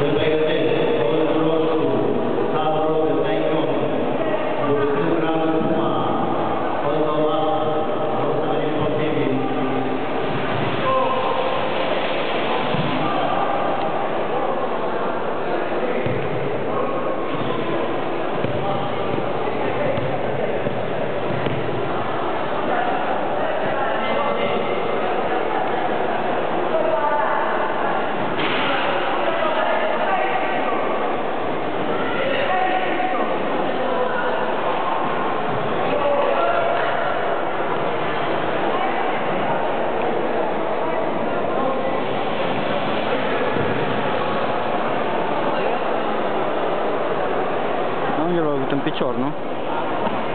We'll make l'ho avuto in piccior, no?